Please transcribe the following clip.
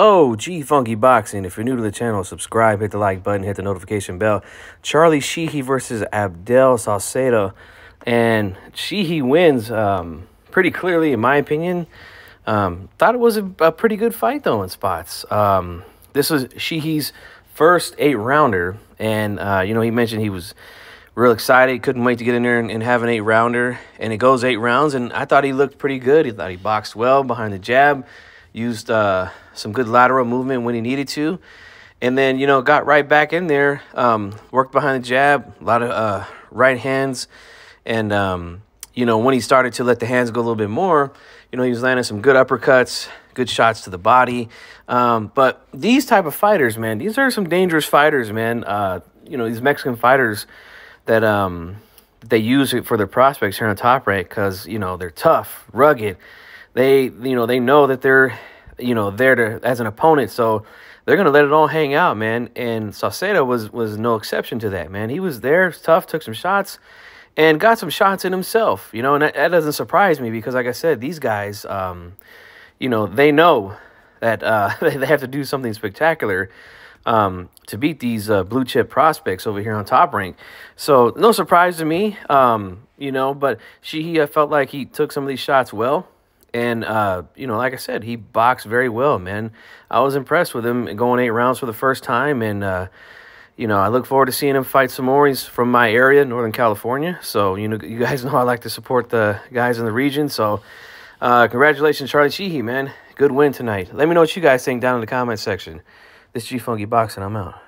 Oh, G Funky Boxing. If you're new to the channel, subscribe, hit the like button, hit the notification bell. Charlie Sheehy versus Abdel Sauceda. And Sheehy wins um, pretty clearly, in my opinion. Um, thought it was a, a, pretty good fight, though, in spots. Um, this was Sheehy's first eight rounder. And, uh, you know, he mentioned he was real excited. Couldn't wait to get in there and, and, have an eight rounder. And it goes eight rounds. And I thought he looked pretty good. He thought he boxed well behind the jab used uh, some good lateral movement when he needed to. And then, you know, got right back in there, um, worked behind the jab, a lot of uh, right hands. And, um, you know, when he started to let the hands go a little bit more, you know, he was landing some good uppercuts, good shots to the body. Um, but these type of fighters, man, these are some dangerous fighters, man. Uh, you know, these Mexican fighters that um, they use it for their prospects here on the Top Rank because, you know, they're tough, rugged, they you know they know that they're you know there to as an opponent, so they're gonna let it all hang out, man. And Sauceda was was no exception to that, man. He was there, tough, took some shots, and got some shots in himself, you know. And that, that doesn't surprise me because, like I said, these guys, um, you know, they know that uh, they have to do something spectacular um, to beat these uh, blue chip prospects over here on top rank. So no surprise to me, um, you know. But Sheehy uh, felt like he took some of these shots well. And, uh, you know, like I said, he boxed very well, man. I was impressed with him going eight rounds for the first time. And, uh, you know, I look forward to seeing him fight some more. He's from my area, Northern California. So, you know, you guys know I like to support the guys in the region. So, uh, congratulations, Charlie Sheehy, man. Good win tonight. Let me know what you guys think down in the comment section. This G Funky Boxing, I'm out.